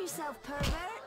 yourself, pervert!